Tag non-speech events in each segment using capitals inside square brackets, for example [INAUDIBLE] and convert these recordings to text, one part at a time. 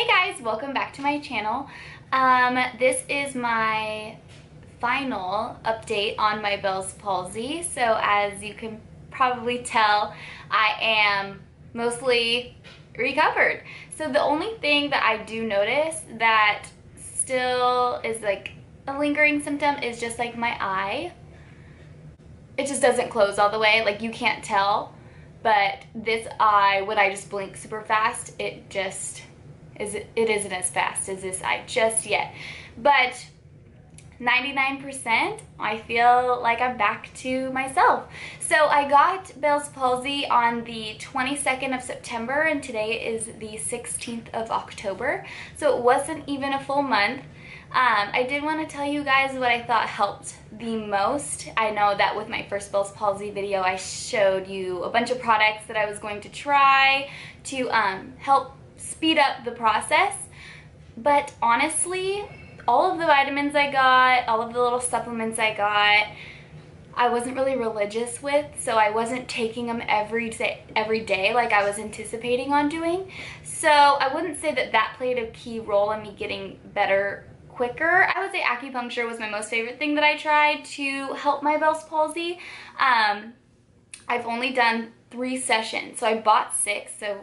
Hey guys, welcome back to my channel. Um, this is my final update on my Bell's palsy. So as you can probably tell, I am mostly recovered. So the only thing that I do notice that still is like a lingering symptom is just like my eye. It just doesn't close all the way, like you can't tell. But this eye, when I just blink super fast, it just is it isn't as fast as this eye just yet. But 99%, I feel like I'm back to myself. So I got Bell's palsy on the 22nd of September and today is the 16th of October. So it wasn't even a full month. Um, I did want to tell you guys what I thought helped the most. I know that with my first Bell's palsy video, I showed you a bunch of products that I was going to try to um, help speed up the process. But honestly, all of the vitamins I got, all of the little supplements I got, I wasn't really religious with, so I wasn't taking them every day, every day like I was anticipating on doing. So I wouldn't say that that played a key role in me getting better quicker. I would say acupuncture was my most favorite thing that I tried to help my Bell's palsy. Um, I've only done three sessions, so I bought six, so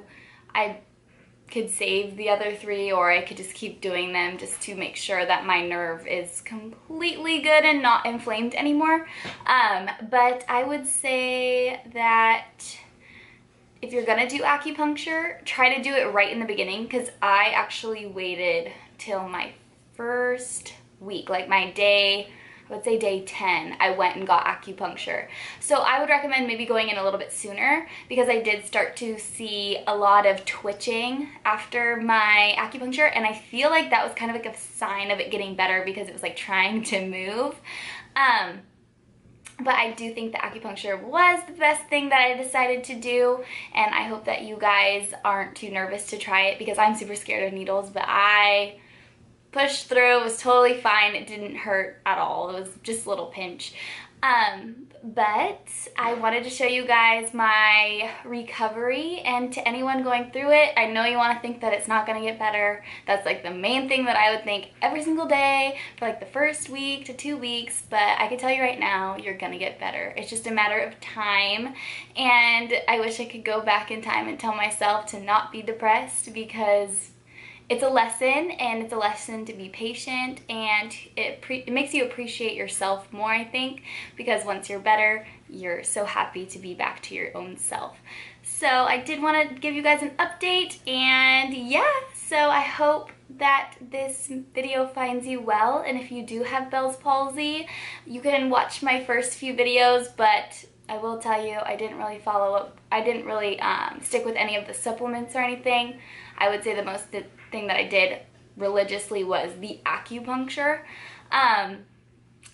I could save the other three or I could just keep doing them just to make sure that my nerve is completely good and not inflamed anymore. Um, but I would say that if you're gonna do acupuncture, try to do it right in the beginning because I actually waited till my first week, like my day Would say day 10, I went and got acupuncture. So I would recommend maybe going in a little bit sooner because I did start to see a lot of twitching after my acupuncture and I feel like that was kind of like a sign of it getting better because it was like trying to move. Um, but I do think the acupuncture was the best thing that I decided to do and I hope that you guys aren't too nervous to try it because I'm super scared of needles but I pushed through. It was totally fine. It didn't hurt at all. It was just a little pinch. Um, but I wanted to show you guys my recovery and to anyone going through it, I know you want to think that it's not going to get better. That's like the main thing that I would think every single day for like the first week to two weeks, but I can tell you right now, you're going to get better. It's just a matter of time and I wish I could go back in time and tell myself to not be depressed because it's a lesson and it's a lesson to be patient and it, it makes you appreciate yourself more I think because once you're better you're so happy to be back to your own self. So I did want to give you guys an update and yeah so I hope that this video finds you well and if you do have Bell's palsy you can watch my first few videos but I will tell you I didn't really follow up I didn't really um, stick with any of the supplements or anything I would say the most thing that I did religiously was the acupuncture. Um,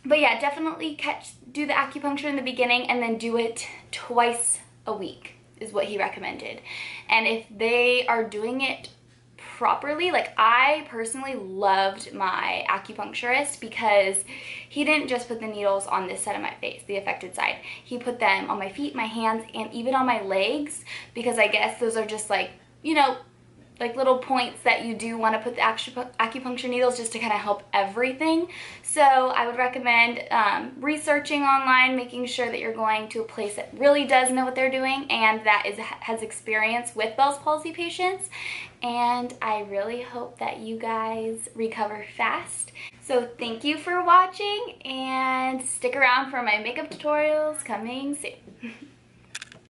but yeah, definitely catch do the acupuncture in the beginning and then do it twice a week is what he recommended. And if they are doing it properly, like I personally loved my acupuncturist because he didn't just put the needles on this side of my face, the affected side. He put them on my feet, my hands, and even on my legs because I guess those are just like, you know, like little points that you do want to put the acupuncture needles just to kind of help everything. So I would recommend um, researching online, making sure that you're going to a place that really does know what they're doing and that is has experience with Bell's palsy patients. And I really hope that you guys recover fast. So thank you for watching and stick around for my makeup tutorials coming soon. [LAUGHS]